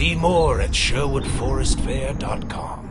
See more at SherwoodForestFair.com.